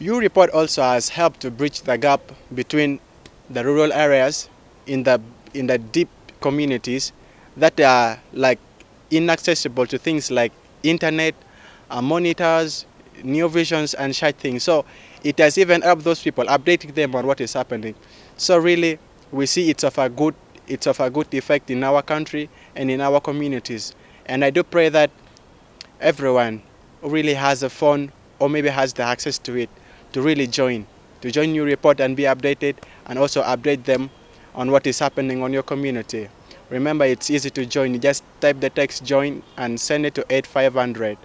U report also has helped to bridge the gap between the rural areas in the in the deep communities that are like inaccessible to things like internet, uh, monitors, new visions and such things. So it has even helped those people, updating them on what is happening. So really, we see it's of a good it's of a good effect in our country and in our communities. And I do pray that everyone really has a phone or maybe has the access to it to really join, to join U report and be updated and also update them on what is happening on your community. Remember, it's easy to join. Just type the text join and send it to 8500.